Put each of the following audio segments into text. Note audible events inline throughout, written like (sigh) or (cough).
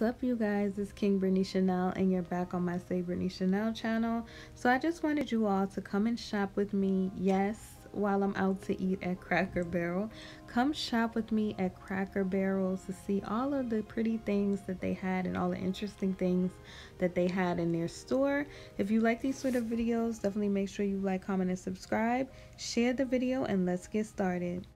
What's up, you guys? It's King Britney Chanel, and you're back on my Sae Britney Chanel channel. So I just wanted you all to come and shop with me. Yes, while I'm out to eat at Cracker Barrel. Come shop with me at Cracker Barrel to see all of the pretty things that they had and all the interesting things that they had in their store. If you like these sort of videos, definitely make sure you like, comment, and subscribe. Share the video, and let's get started.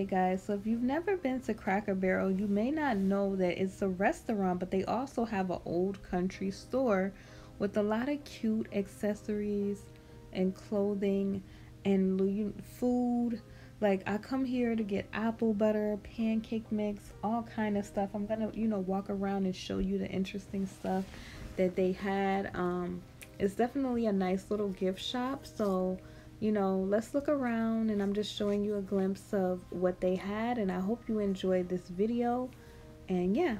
Okay guys, so if you've never been to Cracker Barrel, you may not know that it's a restaurant, but they also have an old country store with a lot of cute accessories and clothing and food. Like I come here to get apple butter, pancake mix, all kind of stuff. I'm gonna, you know, walk around and show you the interesting stuff that they had. Um, it's definitely a nice little gift shop. So you know, let's look around and I'm just showing you a glimpse of what they had and I hope you enjoyed this video and yeah.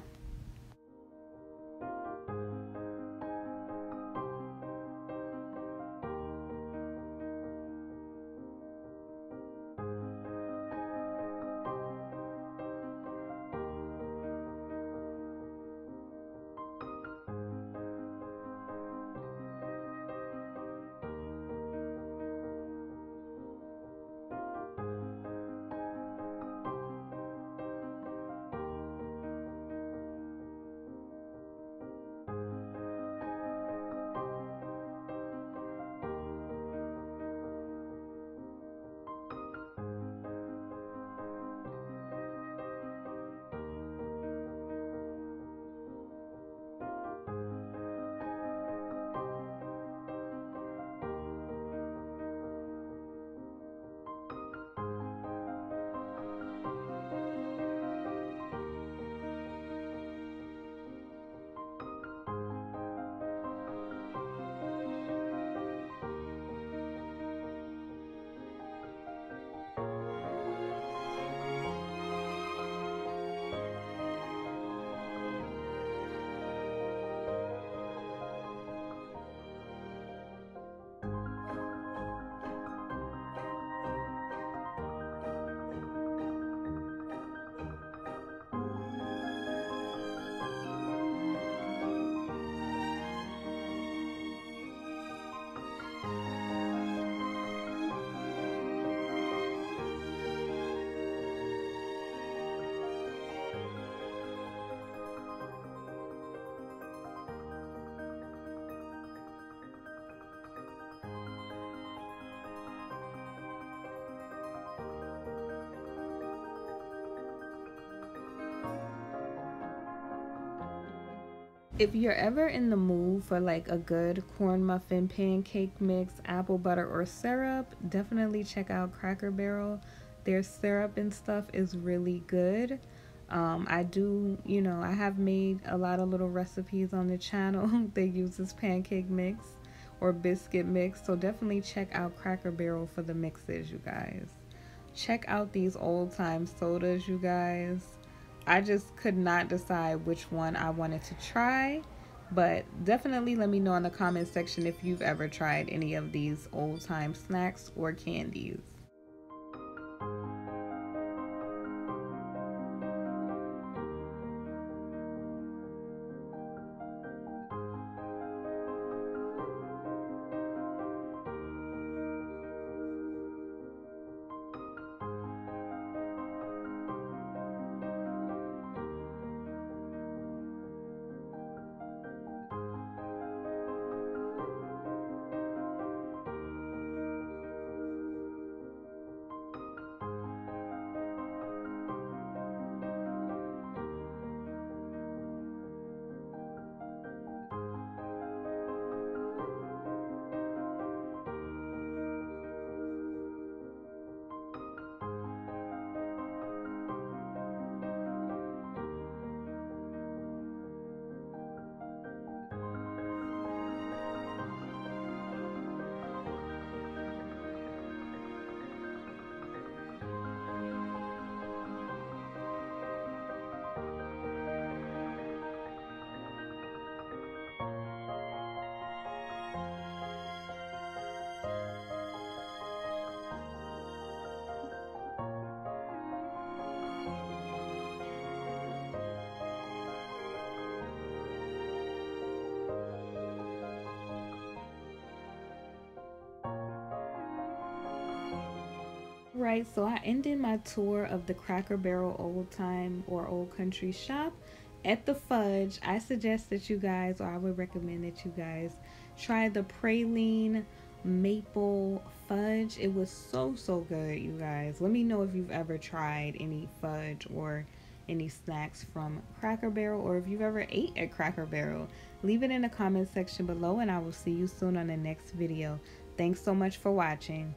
Bye. If you're ever in the mood for like a good corn muffin pancake mix apple butter or syrup definitely check out cracker barrel. Their syrup and stuff is really good. Um, I do you know I have made a lot of little recipes on the channel. (laughs) That uses this pancake mix or biscuit mix so definitely check out cracker barrel for the mixes you guys. Check out these old time sodas you guys I just could not decide which one I wanted to try. But definitely let me know in the comment section if you've ever tried any of these old time snacks or candies. Right, so I ended my tour of the Cracker Barrel Old Time or Old Country shop at the fudge. I suggest that you guys, or I would recommend that you guys try the praline maple fudge. It was so, so good, you guys. Let me know if you've ever tried any fudge or any snacks from Cracker Barrel or if you've ever ate at Cracker Barrel. Leave it in the comment section below and I will see you soon on the next video. Thanks so much for watching.